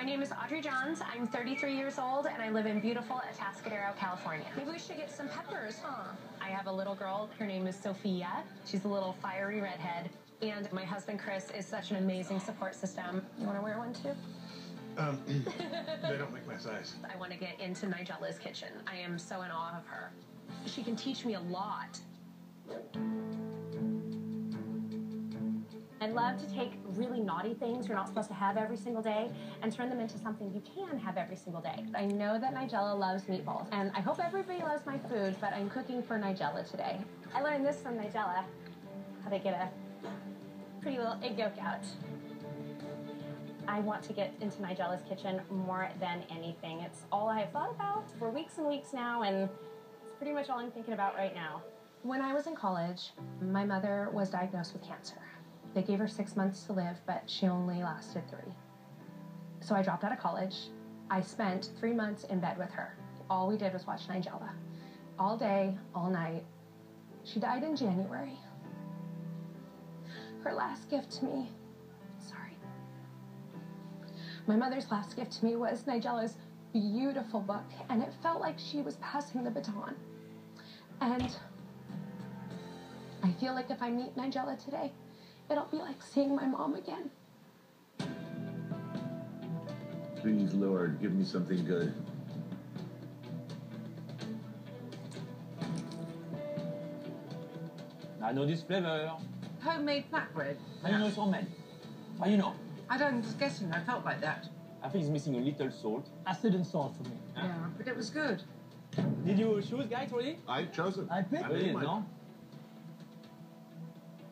My name is Audrey Johns. I'm 33 years old and I live in beautiful Atascadero, California. Maybe we should get some peppers, huh? I have a little girl. Her name is Sophia. She's a little fiery redhead. And my husband Chris is such an amazing support system. You want to wear one too? Um, they don't make my size. I want to get into Nigella's kitchen. I am so in awe of her. She can teach me a lot. Love to take really naughty things you're not supposed to have every single day and turn them into something you can have every single day. I know that Nigella loves meatballs, and I hope everybody loves my food, but I'm cooking for Nigella today. I learned this from Nigella, how to get a pretty little egg yolk out. I want to get into Nigella's kitchen more than anything. It's all I have thought about for weeks and weeks now, and it's pretty much all I'm thinking about right now. When I was in college, my mother was diagnosed with cancer. They gave her six months to live, but she only lasted three. So I dropped out of college. I spent three months in bed with her. All we did was watch Nigella. All day, all night. She died in January. Her last gift to me, sorry. My mother's last gift to me was Nigella's beautiful book, and it felt like she was passing the baton. And I feel like if I meet Nigella today, it'll be like seeing my mom again. Please, Lord, give me something good. I know this flavor. Homemade flatbread. How you know it's homemade? How you know? I don't just guessing. I felt like that. I think it's missing a little salt. Acid and salt for me. Yeah, but it was good. Did you choose, guys, already? I chose it. I picked I You made did, no?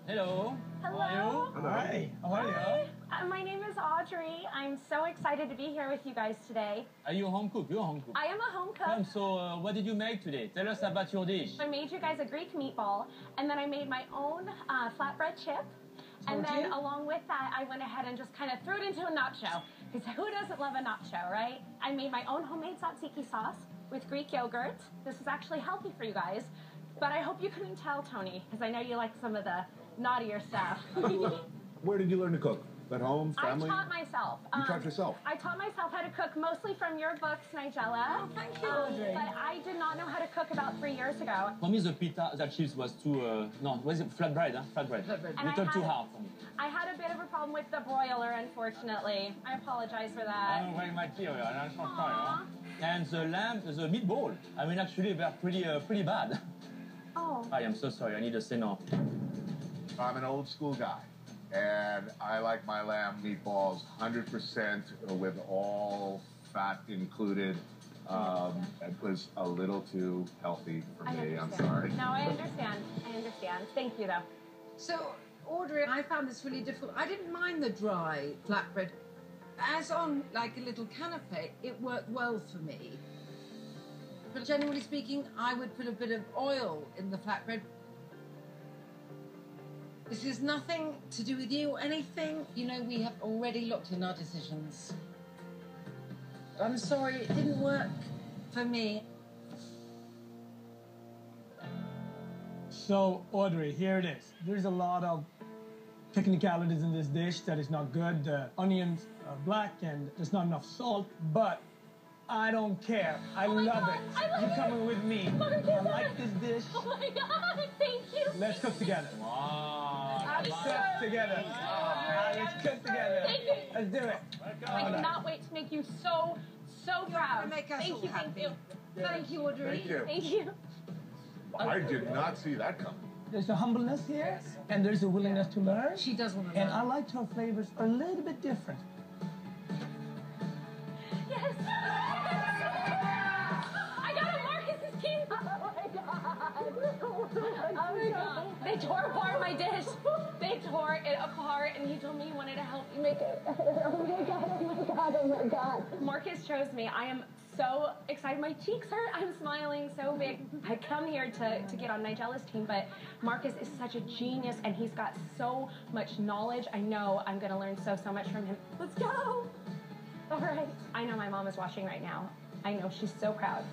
Hello. Hello. How are you? Hello. Hi, how are you? Hi, uh, my name is Audrey. I'm so excited to be here with you guys today. Are you a home cook? You're a home cook. I am a home Come, cook. so uh, what did you make today? Tell us about your dish. I made you guys a Greek meatball, and then I made my own uh, flatbread chip. And Told then you. along with that, I went ahead and just kind of threw it into a nacho. Because who doesn't love a nacho, right? I made my own homemade tzatziki sauce with Greek yogurt. This is actually healthy for you guys. But I hope you couldn't tell, Tony, because I know you like some of the naughtier stuff. Where did you learn to cook? At home, family? I taught myself. Um, taught yourself? I taught myself how to cook mostly from your books, Nigella. Oh, thank you, Um, But I did not know how to cook about three years ago. For me, the pita, that cheese was too, uh, no, was it? Flatbread, huh? Flatbread. Flatbread. And I Little too hard for me. I had a bit of a problem with the broiler, unfortunately. I apologize for I that. don't like material, that's not fine, Aw. huh? And the lamb, the meatball, I mean, actually, they're pretty, uh, pretty bad. Oh. I am so sorry, I need to say no. I'm an old school guy, and I like my lamb meatballs 100% with all fat included. Um, it was a little too healthy for me. I'm understand. sorry. No, I understand. I understand. Thank you, though. So, Audrey, I found this really difficult. I didn't mind the dry flatbread. As on like a little canapé, it worked well for me. But generally speaking, I would put a bit of oil in the flatbread. This is nothing to do with you or anything. You know, we have already locked in our decisions. I'm sorry, it didn't work for me. So, Audrey, here it is. There's a lot of technicalities in this dish that is not good. The onions are black and there's not enough salt, but I don't care. I Oh love God, it. I love You're it. coming with me. Oh Marcus. I like this dish. Oh my God! Thank you. Let's cook together. Wow. Let's cook together. Let's cook together. Thank you. Let's do it. I cannot wait to make you so, so proud. make us thank all you, thank you. Thank you, Audrey. Thank you. Thank you. I did not see that coming. There's a humbleness here, and there's a willingness to learn. She does want to And. I liked her flavors a little bit different. Yes. I got a Marcus's king. Oh my god. Oh my god. They tore apart my dish. Tore it apart and he told me he wanted to help me make it. Oh my god, oh my god, oh my god. Marcus chose me. I am so excited. My cheeks hurt. I'm smiling so big. I come here to, to get on Nigella's team, but Marcus is such a genius and he's got so much knowledge. I know I'm gonna learn so, so much from him. Let's go. All right. I know my mom is watching right now. I know she's so proud.